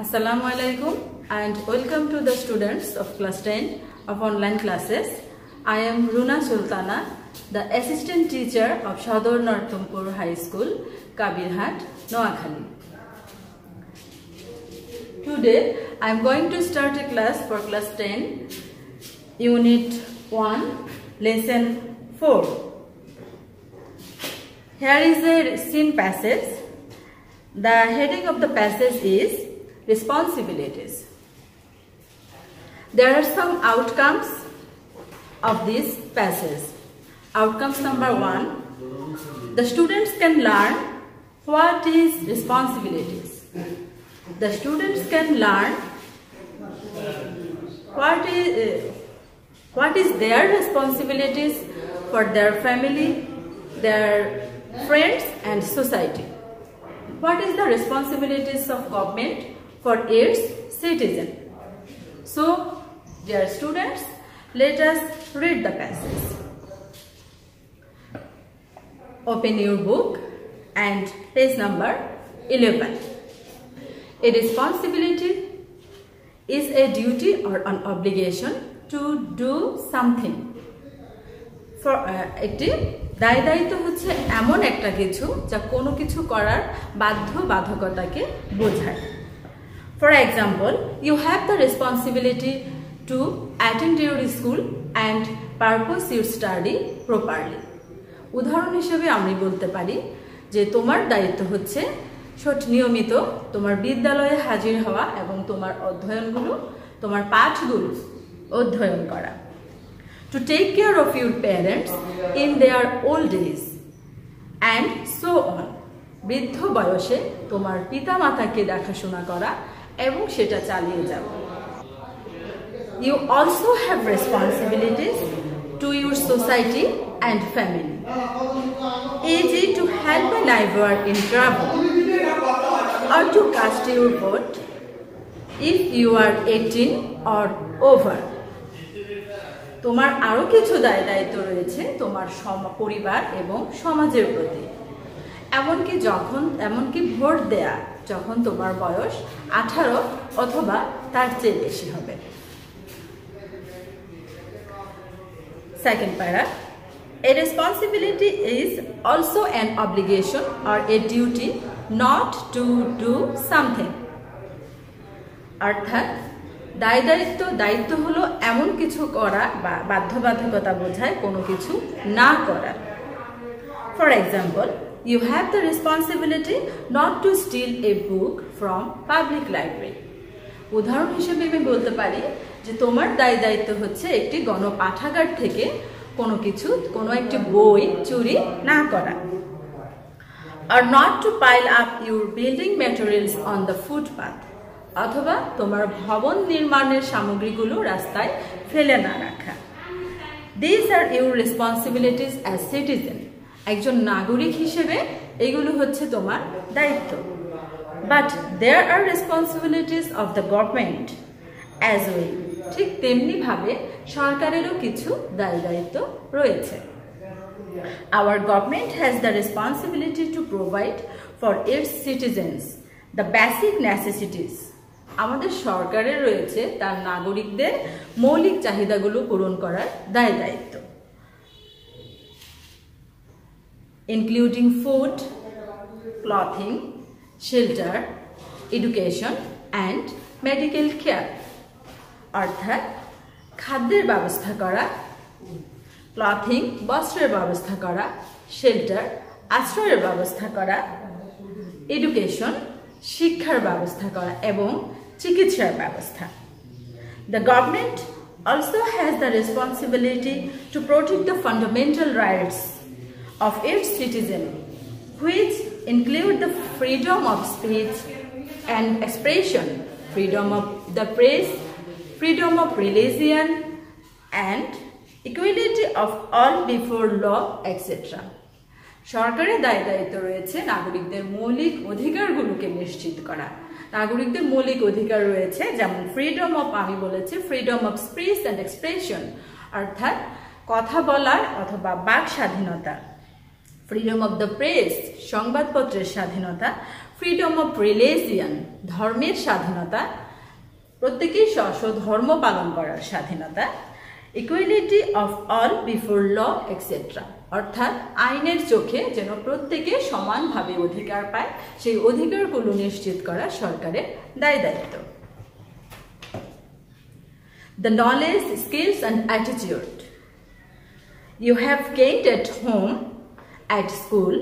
Assalamu alaikum and welcome to the students of class 10 of online classes. I am Runa Sultana, the assistant teacher of Shador Nartumpur High School, Kabirhat, Noakhali. Today I am going to start a class for class 10, unit 1, lesson 4. Here is a scene passage. The heading of the passage is responsibilities. There are some outcomes of this passage. Outcomes number one, the students can learn what is responsibilities. The students can learn what is, uh, what is their responsibilities for their family, their friends and society. What is the responsibilities of government for its citizen? So, dear students, let us read the passage. Open your book and page number 11. A responsibility is a duty or an obligation to do something. For uh, একটি দায় দায়িত্ব হচ্ছে এমন একটা কিছু যা কোনো কিছু করার বাধ্য বাধকতাকে বোঝায় for example you have the responsibility to attend your school and purpose your study properly উদাহরণ হিসেবে আমি বলতে পারি যে তোমার দায়িত্ব হচ্ছে সঠ নিয়মিত তোমার বিদ্যালয়ে হাজির হওয়া এবং তোমার অধ্যয়নগুলো, তোমার পাঠগুলো অধ্যয়ন করা। To take care of your parents in their old age and so on বৃদ্ধ বয়সে তোমার পিতা মাতাকে দেখাশোনা করা এবং সেটা চালিয়ে যাওয়া you also have responsibilities to your society and family easy to help a neighbor in trouble. Or to cast your vote if you are 18 or over. তোমার আরও কিছু দায় দায়িত্ব রয়েছে তোমার পরিবার এবং সমাজের প্রতি। এমনকি যখন, এমনকি ভোট দেয়া, যখন তোমার বয়স আঠারো অথবা তার চেয়ে বেশি হবে second para A responsibility is also an obligation or a duty not to do something. অর্থাৎ দায় দায়িত্ব দায়িত্ব হলো এমন কিছু করা বা বাধ্যবাধকতা বোঝায় কোনো কিছু না করার for example you have the responsibility not to steal a book from public library উদাহরণ হিসেবে আমি বলতে পারি যে তোমার দায় দায়িত্ব হচ্ছে একটি গণপাঠাগার থেকে কোনো কিছু, কোনো একটি বই চুরি না করা। আর not to pile up your building materials on the footpath অথবা তোমার ভবন নির্মাণের সামগ্রীগুলো রাস্তায় ফেলে না রাখা। This are your responsibilities as citizen একজন নাগরিক হিসেবে এগুলো হচ্ছে তোমার দায়িত্ব। But there are responsibilities of the government as well ঠিক তেমনিভাবে সরকারেরও কিছু দায় দায়িত্ব রয়েছে। Our government has the responsibility to provide for its citizens the basic necessities আমাদের সরকারের রয়েছে তার নাগরিকদের মৌলিক চাহিদাগুলো পূরণ করার দায় দায়িত্ব। Including food clothing shelter education and medical care অর্থাৎ খাদ্যের ব্যবস্থা করা ক্লথিং বস্ত্রের ব্যবস্থা করা শেল্টার আশ্রয়ের ব্যবস্থা করা এডুকেশন শিক্ষার ব্যবস্থা করা এবং চিকিৎসার ব্যবস্থা। The government also has the responsibility to protect the fundamental rights of its citizen, which include the freedom of speech and expression, freedom of the press, freedom of religion, and equality of all before law, etc. সরকারের দায় দায়িত্ব রয়েছে নাগরিকদের মৌলিক অধিকারগুলোকে নিশ্চিত করা নাগরিকদের মৌলিক অধিকার রয়েছে যেমন ফ্রিডম অফ আমি বলেছি freedom of speech and expression অর্থাৎ কথা বলার অথবা বাক স্বাধীনতা ফ্রিডম অব দ্য প্রেস সংবাদপত্রের স্বাধীনতা ফ্রিডম অফ রিলিজিয়ান ধর্মের স্বাধীনতা প্রত্যেকেই স্ব ধর্ম পালন করার স্বাধীনতা equality of all before law etcetera অর্থাৎ আইনের চোখে যেন প্রত্যেকে সমানভাবে অধিকার পায় সেই অধিকারগুলো নিশ্চিত করা সরকারের দায় দায়িত্ব। The knowledge skills and attitude you have gained at home, at school,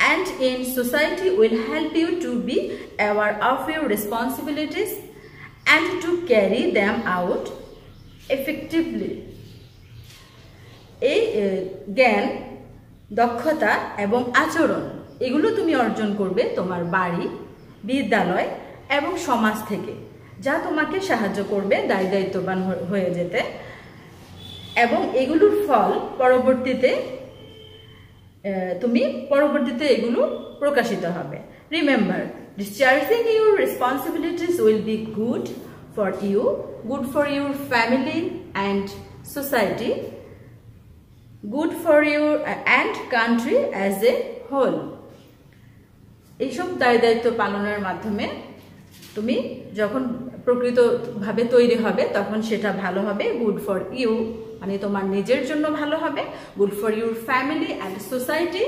and in society will help you to be aware of your responsibilities and to carry them out effectively. এই জ্ঞান দক্ষতা এবং আচরণ এগুলো তুমি অর্জন করবে তোমার বাড়ি বিদ্যালয় এবং সমাজ থেকে যা তোমাকে সাহায্য করবে দায়ী দায়িত্ববান হয়ে যেতে এবং এগুলোর ফল পরবর্তীতে তুমি পরবর্তীতে এগুলো প্রকাশিত হবে। Remember discharging your responsibilities will be good for you good for your family and society good for your and country as a whole এইসব দায় দায়িত্ব পালনের মাধ্যমে তুমি যখন প্রকৃতভাবে তৈরি হবে, তখন সেটা ভালো হবে গুড ফর ইউ মানে তোমার নিজের জন্য ভালো হবে good for your family and society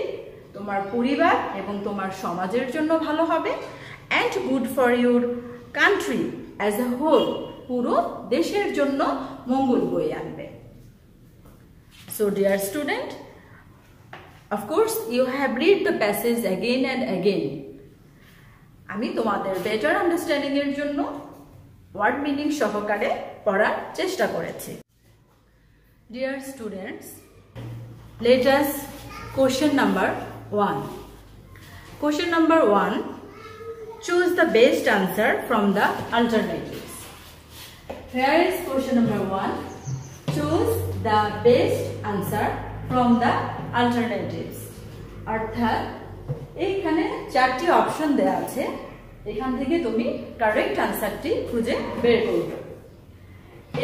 তোমার পরিবার এবং তোমার সমাজের জন্য ভালো হবে and good for your country as a whole পুরো দেশের জন্য মঙ্গল বয়ে আনবে। So dear student of course you have read the passage again and again আমি তোমাদের বেটার আন্ডারস্ট্যান্ডিংয়ের জন্য ওয়ার্ড মিনিং সহকারে পড়ার চেষ্টা করেছি। Dear students, let us question number 1. Question number 1. Choose the best answer from the alternatives. Here is question number 1. Choose the best answer from the alternatives. অর্থাৎ এইখানে চারটি অপশন দেওয়া আছে এখান থেকে তুমি কারেক্ট আনসারটি খুঁজে বের করবে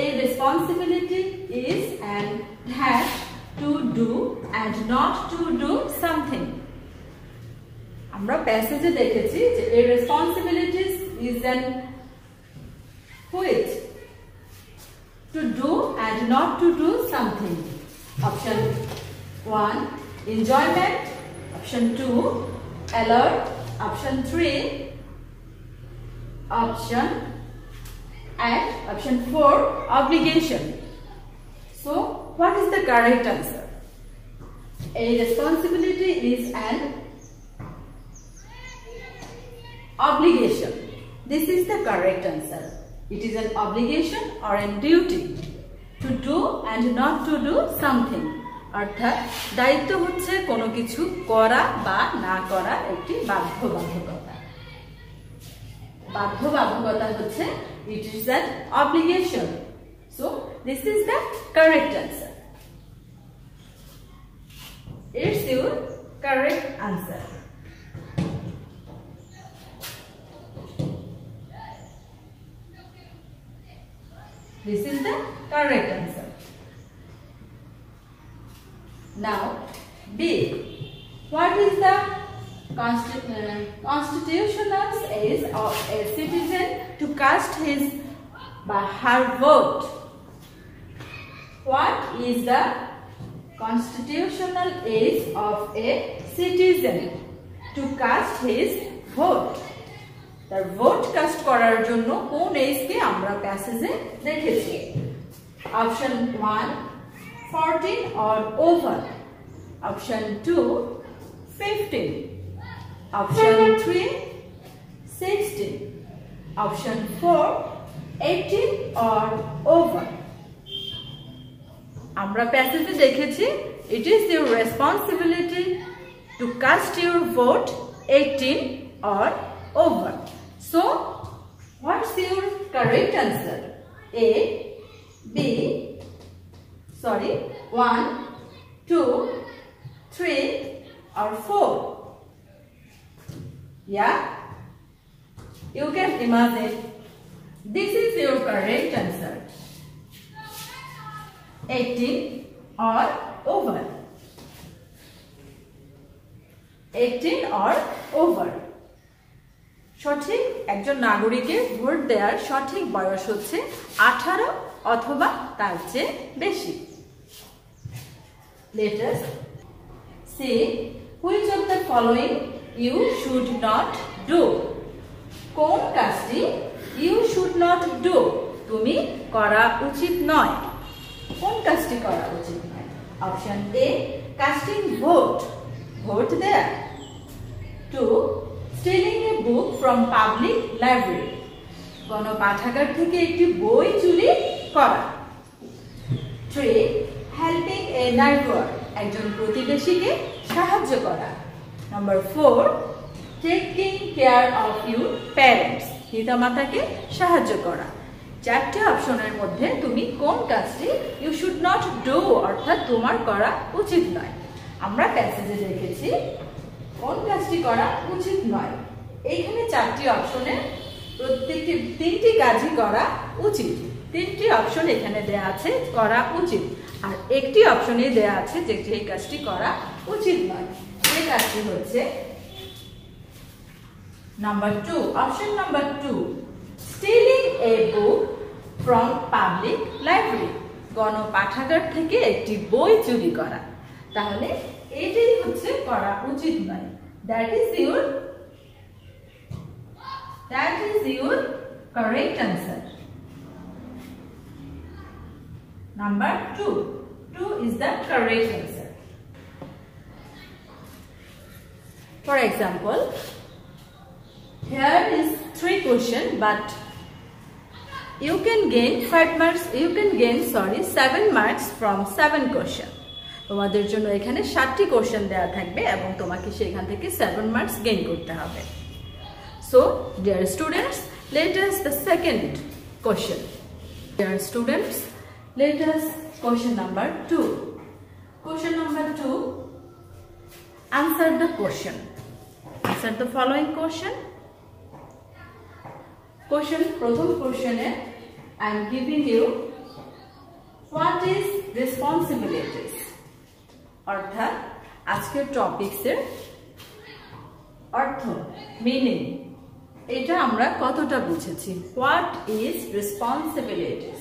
A responsibility is an has to do and not to do something. আমরা প্যাসেজে দেখেছি যে a responsibilities is an which to do and not to do something. Option 1 enjoyment, option 2 alert, option 3 option and option 4 obligation. So what is the correct answer? A responsibility is an obligation. This is the correct answer. It is an obligation or a duty to do and not to do something. অর্থাৎ দায়িত্ব হচ্ছে কোনো কিছু করা বা না করা একটি বাধ্যবাধকতা বাধ্যবাধকতা হচ্ছে it is an obligation. So this is the correct answer. It's your correct answer. This is the correct answer. Now B. What is the Consti uh, constitutional age of a citizen cast his by her vote. What is the constitutional age of a citizen to cast his vote? তার vote cast করার জন্য কোন এজকে আমরা প্যাসেজে দেখেছি option one fourteen or over option two fifteen Option 3, 16. Option 4, 18 or over. আমরা প্যাসেজে দেখেছি it is your responsibility to cast your vote 18 or over. So, what's your correct answer? A, B, sorry, 1, 2, 3 or 4. Yeah? You can imagine. This is your correct answer. 18 or over. 18 or over. সঠিক একজন নাগরিকের vote দেওয়ার সঠিক বয়স হচ্ছে আঠারো অথবা তার চেয়ে বেশি let us say which of the following you should not do কোন কাজটি ইউ শুড নট ডু তুমি করা উচিত নয়। কোন কাজটি করা উচিত নয়? Option A casting vote vote দেয়া two stealing a book from public library গণ পাঠাগার থেকে একটি বই চুরি করা। থ্রি হেল্পিং এ নাইবার একজন প্রতিবেশীকে সাহায্য করা। Number four taking care of your parents পিতামাতাকে সাহায্য করা। চারটে অপশনের মধ্যে তুমি কোন কাজটি ইউ শুড নট ডু অর্থাৎ তোমার করা উচিত নয়। আমরা প্যাসেজে দেখেছি, কোন কাজটি করা উচিত নয়। এইখানে চারটি অপশনে প্রত্যেকটি, তিনটি কাজই করা উচিত। তিনটি অপশন এখানে দেয়া আছে, করা উচিত। আর একটি অপশনে দেয়া আছে যে এই কাজটি করা উচিত নয়। সেই কাজটি হচ্ছে number two option number two stealing a book from public library গণপাঠাগার থেকে একটি বই চুরি করা। তাহলে এটাই হচ্ছে করা উচিত নয়। That is your that is your correct answer number two two is the correct answer For example, here is three question, but you can gain five marks, you can gain, sorry, seven marks from seven question. তোমাদের জন্য এখানে সাতটি question দেওয়া থাকবে এবং তোমাকে সেখান থেকে সেভেন মার্কস গেইন করতে হবে। So dear students latest the second question dear students latest question number two question number two answer the question answer the following question question, প্রথম কোশ্চেনে i am giving you, what is responsibilities? অর্থাৎ, আজকের টপিকসের অর্থ meaning এটা আমরা কতটা বুঝেছি? What is responsibilities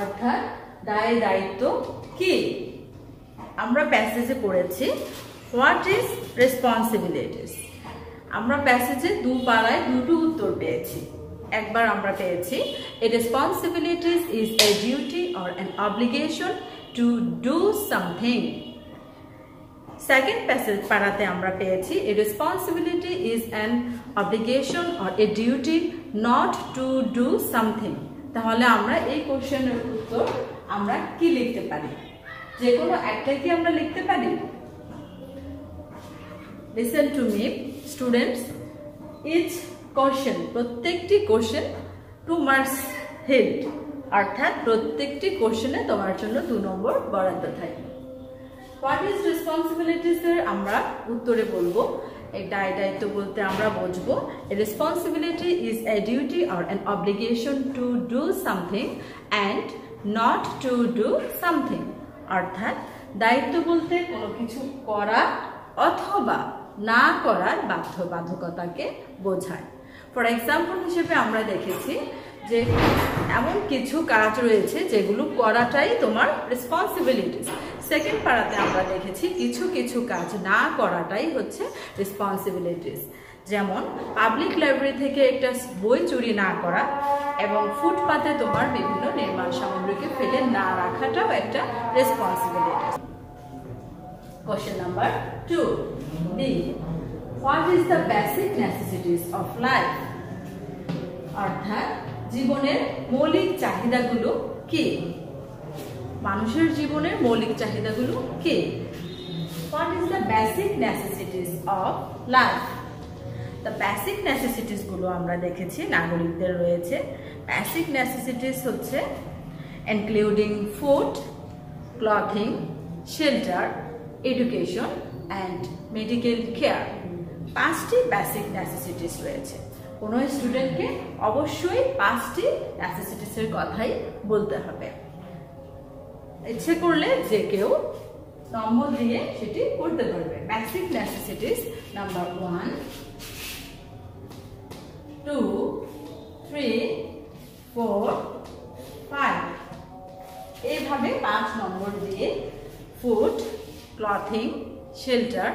অর্থাৎ দায় দায়িত্ব কি? আমরা প্যাসেজে পড়েছি হোয়াট ইজ রেসপন্সিবিলিটিস আমরা প্যাসেজে দু পাড়ায় দুটো উত্তর পেয়েছি। একবার আমরা পেয়েছি। A responsibilities is a duty or an obligation to do something second passage পাড়াতে আমরা পেয়েছি a responsibility is an obligation or a duty not to do something তাহলে আমরা এই কোশ্চেনের উত্তর আমরা কি লিখতে পারি? যে কোনো একটাই কি আমরা লিখতে পারি? Listen to me students each question প্রত্যেকটি কোশ্চেন টু মার্কস হেড অর্থাৎ প্রত্যেকটি কোশ্চেনে তোমার জন্য দু নম্বর বরাদ্দ থাকবে। হোয়াট ইজ রেসপন্সিবিলিটিস এর আমরা উত্তরে বলব দায় দায়িত্ব বলতে আমরা বুঝব responsibility is a duty or an obligation to do something and not to do something অর্থাৎ দায়িত্ব বলতে কোনো কিছু করা অথবা না করার বাধ্যবাধকতাকে বোঝায়। ফর এক্সাম্পল হিসেবে আমরা দেখেছি যে এমন কিছু কাজ রয়েছে যেগুলো করাটাই তোমার রেসপন্সিবিলিটিস সেকেন্ড পাড়াতে আমরা দেখেছি কিছু কিছু কাজ না করাটাই হচ্ছে রেসপন্সিবিলিটিস যেমন পাবলিক লাইব্রেরি থেকে একটা বই চুরি না করা এবং ফুটপাতে তোমার বিভিন্ন নির্মাণ সামগ্রীকে ফেলে না রাখাটাও একটা responsibilities Question number two. What is the basic necessities of life অর্থাৎ জীবনের মৌলিক চাহিদাগুলো কি? মানুষের জীবনের মৌলিক চাহিদাগুলো কি? What is the basic necessities of life the basic নেসেসিটিসগুলো আমরা দেখেছি, নাগরিকদের রয়েছে। বেসিক নেসেসিটিস হচ্ছে including food clothing shelter education and medical care পাঁচটি বেসিক নেসেসিটিস রয়েছে। কোনো স্টুডেন্টকে অবশ্যই পাঁচটি নেসেসিটিসের কথাই বলতে হবে। ইচ্ছে করলে যে কেউ নম্বর দিয়ে সেটি করতে পারবে। Basic necessities number one two three four five এইভাবে পাঁচ নম্বর দিয়ে food clothing shelter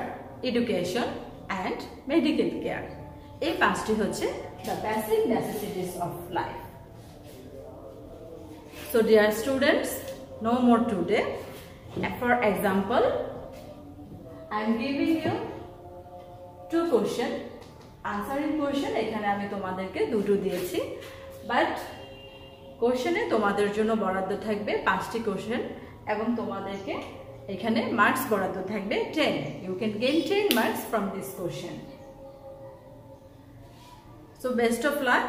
education and medical care এই পাঁচটি হচ্ছে the basic necessities of life So dear students, no more today. For example, I am giving you two question. Answering question এখানে আমি তোমাদেরকে দুটো দিয়েছি বাট কোশ্চেনে তোমাদের জন্য বরাদ্দ থাকবে পাঁচটি কোশ্চেন এবং তোমাদেরকে এখানে মার্কস বরাদ্দ থাকবে ten you can gain ten marks from this question so best of luck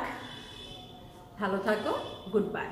ভালো থাকো। Good bye